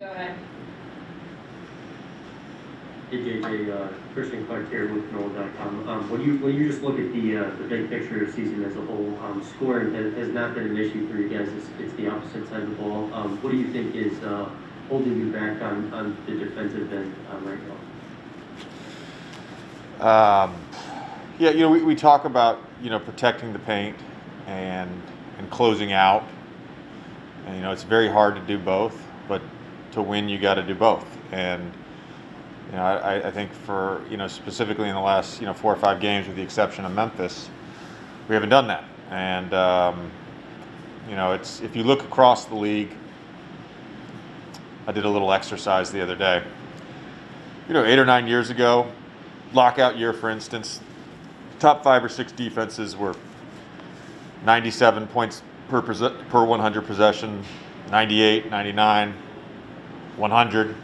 Go ahead. Hey JJ, uh, Christian Clark here with NOLA.com. Um, when you, when you just look at the, uh, the big picture of the season as a whole, um, scoring has, has not been an issue for you guys, it's, it's the opposite side of the ball. Um, what do you think is, uh, holding you back on, on the defensive end, um, right now? Um, yeah, you know, we, we talk about, you know, protecting the paint and, and closing out. And, you know, it's very hard to do both, but to win, you got to do both. And, you know, I, I think for, you know, specifically in the last, you know, four or five games, with the exception of Memphis, we haven't done that. And, um, you know, it's, if you look across the league, I did a little exercise the other day. You know, eight or nine years ago, lockout year, for instance, top five or six defenses were 97 points per, per 100 possession, 98, 99, 100.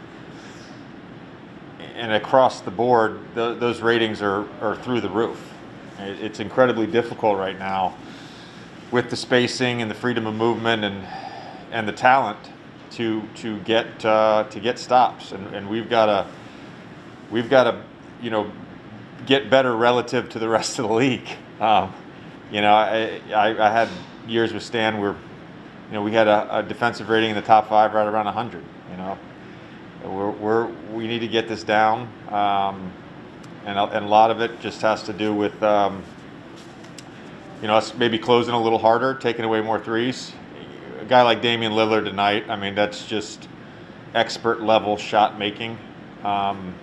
And across the board, th- those ratings are, are through the roof. It- It's incredibly difficult right now with the spacing and the freedom of movement and, and the talent to, to, get, uh, to get stops. And, and we've got to we've got to, you know, get better relative to the rest of the league. Um, you know, I, I, I had years with Stan where, you know, we had a, a defensive rating in the top five right around 100. We're we need to get this down, um, and a, and a lot of it just has to do with, um, you know, us maybe closing a little harder, taking away more threes. A guy like Damian Lillard tonight, I mean, that's just expert level shot making. Um,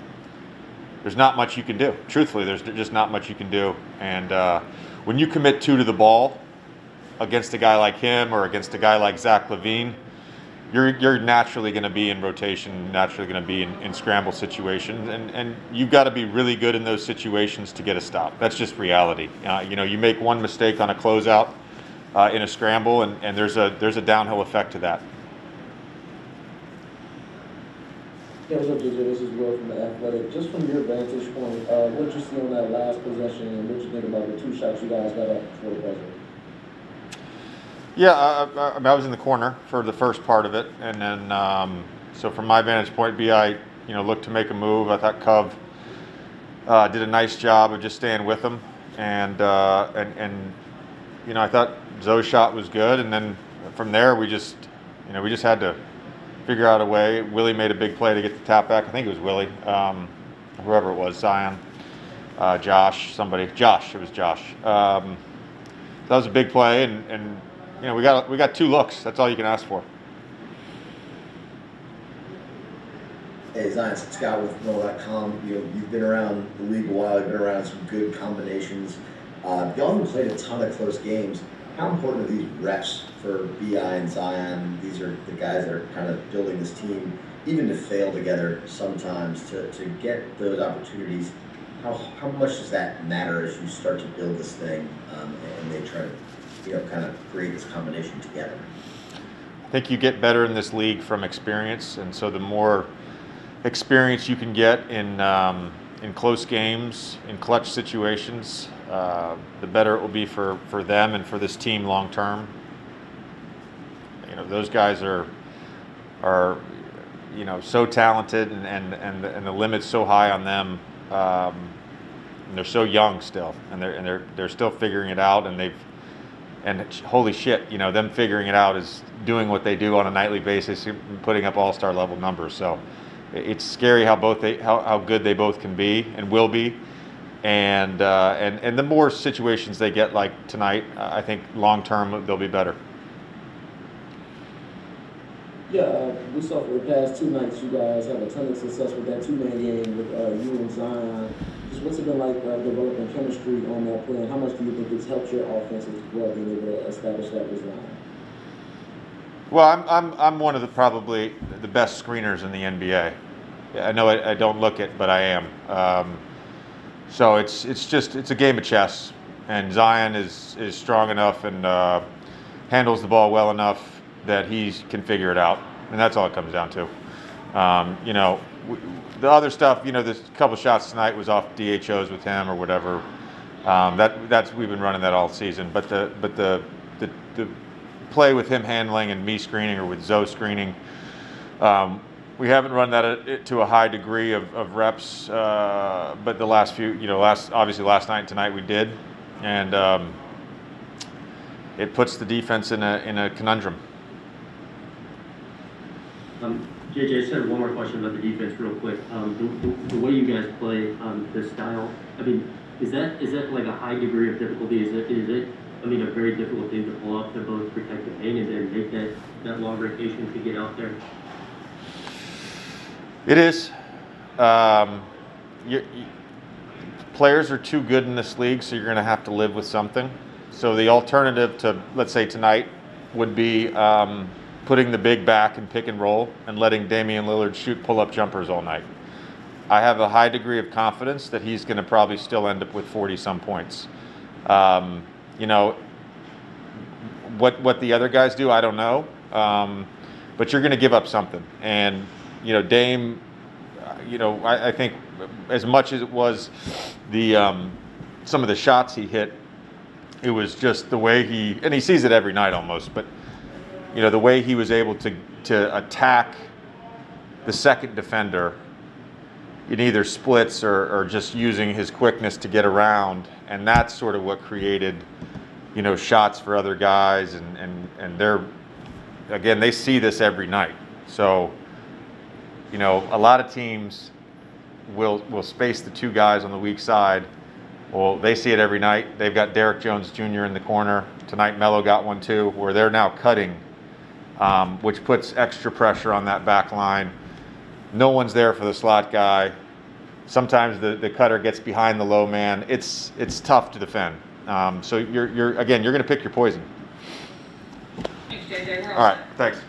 there's not much you can do. Truthfully, there's just not much you can do. And uh, when you commit two to the ball against a guy like him or against a guy like Zach LaVine, you're, you're naturally going to be in rotation, naturally going to be in, in scramble situations, and, and you've got to be really good in those situations to get a stop. That's just reality. Uh, you know, you make one mistake on a closeout uh, in a scramble, and, and there's a there's a downhill effect to that. Yeah, what's up, JJ? This is Will from the Athletic. Just from your vantage point, uh, what you see on that last possession, and what you think about the two shots you guys got up before the buzzer? Yeah, I, I, I was in the corner for the first part of it, and then um, so from my vantage point, Bi, you know, looked to make a move. I thought Cove uh, did a nice job of just staying with him, and uh, and and you know, I thought Zo's shot was good, and then from there we just, you know, we just had to figure out a way. Willie made a big play to get the tap back. I think it was Willie, um, whoever it was, Zion, uh, Josh, somebody, Josh. It was Josh. Um, that was a big play, and, and you know we got we got two looks. That's all you can ask for. Hey, Zion, Scott with NOLA.com. You know, you've been around the league a while. You've been around some good combinations. Uh, y'all haven't played a ton of close games. How important are these reps for Bi and Zion? These are the guys that are kind of building this team, even to fail together sometimes to, to get those opportunities. How, how much does that matter as you start to build this thing um, and they try to, you know, kind of create this combination together? I think you get better in this league from experience, and so the more experience you can get in um, in close games, in clutch situations, uh, the better it will be for, for them and for this team long term. You know, those guys are are you know so talented, and and and the, and the limit's so high on them. Um, and they're so young still, and they're and they're they're still figuring it out, and they've and holy shit, you know, them figuring it out is doing what they do on a nightly basis, putting up all star level numbers. So it's scary how both they how, how good they both can be and will be. And uh, and and the more situations they get like tonight, I think long term they'll be better. Yeah, uh, we saw for the past two nights you guys have a ton of success with that two-man game with uh, you and Zion. Just what's it been like uh, developing chemistry on that play, and how much do you think it's helped your offense as well being able to establish that Zion? Well, I'm I'm I'm one of the probably the best screeners in the NBA. I know I, I don't look it, but I am. Um, so it's it's just it's a game of chess, and Zion is is strong enough and uh, handles the ball well enough that he can figure it out, and that's all it comes down to. Um, you know, the other stuff, you know, a couple shots tonight was off DHOs with him or whatever. Um, that that's we've been running that all season, but the but the the, the play with him handling and me screening or with Zo screening. Um, we haven't run that at, to a high degree of, of reps, uh, but the last few, you know, last obviously last night and tonight we did, and um, it puts the defense in a in a conundrum. JJ, I just had one more question about the defense real quick. Um, the, the, the way you guys play, um, the style, I mean, is that, is that like a high degree of difficulty? Is it, is it, I mean, a very difficult thing to pull off to both protect the paint and then make that, that long rotation to get out there? It is. Um, you, you, players are too good in this league, so you're going to have to live with something. So the alternative to, let's say tonight, would be um, putting the big back and pick and roll and letting Damian Lillard shoot pull-up jumpers all night. I have a high degree of confidence that he's going to probably still end up with 40 some points. Um, you know, what what the other guys do, I don't know. Um, but you're going to give up something, and you know, Dame. You know, I, I think as much as it was the um, some of the shots he hit, it was just the way he and he sees it every night almost. But you know, the way he was able to to attack the second defender in either splits or, or just using his quickness to get around, and that's sort of what created, you know, shots for other guys, and and and they're, again, they see this every night. So, you know, a lot of teams will will space the two guys on the weak side. Well, they see it every night. They've got Derrick Jones Jr. in the corner tonight. Melo got one too, where they're now cutting, um, which puts extra pressure on that back line no one's there for the slot guy. Sometimes the, the cutter gets behind the low man. It's it's tough to defend. Um, so you're you're again you're going to pick your poison. Thanks, JJ. All All right, thanks.